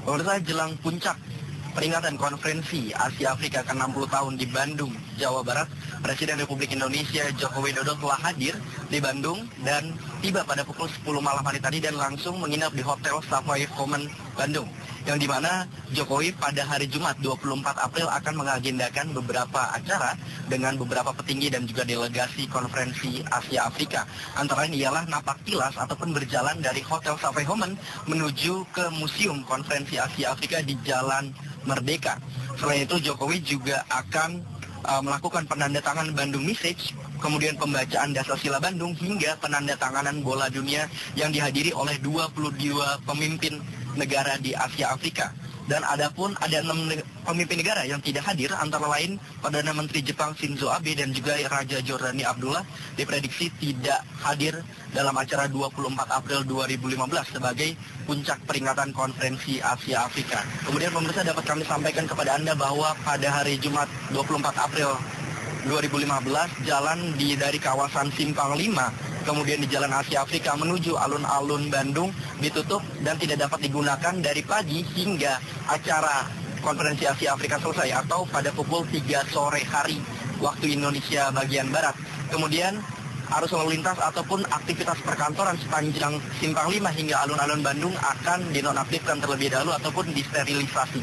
Pemirsa jelang puncak peringatan konferensi Asia Afrika ke-60 tahun di Bandung, Jawa Barat, Presiden Republik Indonesia Joko Widodo telah hadir di Bandung dan tiba pada pukul 10 malam hari tadi dan langsung menginap di Hotel Savoy Common Bandung yang di mana Jokowi pada hari Jumat 24 April akan mengagendakan beberapa acara dengan beberapa petinggi dan juga delegasi konferensi Asia Afrika. Antara lain ialah napak tilas ataupun berjalan dari Hotel Savoy Homen menuju ke Museum Konferensi Asia Afrika di Jalan Merdeka. Selain itu Jokowi juga akan uh, melakukan penandatangan Bandung Message, kemudian pembacaan dasar sila Bandung hingga penandatanganan bola dunia yang dihadiri oleh 22 pemimpin negara di Asia Afrika. Dan adapun ada enam pemimpin negara yang tidak hadir, antara lain Perdana Menteri Jepang Shinzo Abe dan juga Raja Jordani Abdullah diprediksi tidak hadir dalam acara 24 April 2015 sebagai puncak peringatan konferensi Asia Afrika. Kemudian pemirsa dapat kami sampaikan kepada Anda bahwa pada hari Jumat 24 April 2015 jalan di dari kawasan Simpang 5 kemudian di Jalan Asia Afrika menuju alun-alun Bandung ditutup dan tidak dapat digunakan dari pagi hingga acara konferensi Asia Afrika selesai atau pada pukul 3 sore hari waktu Indonesia bagian Barat. Kemudian arus lalu lintas ataupun aktivitas perkantoran sepanjang Simpang 5 hingga alun-alun Bandung akan dinonaktifkan terlebih dahulu ataupun disterilisasi.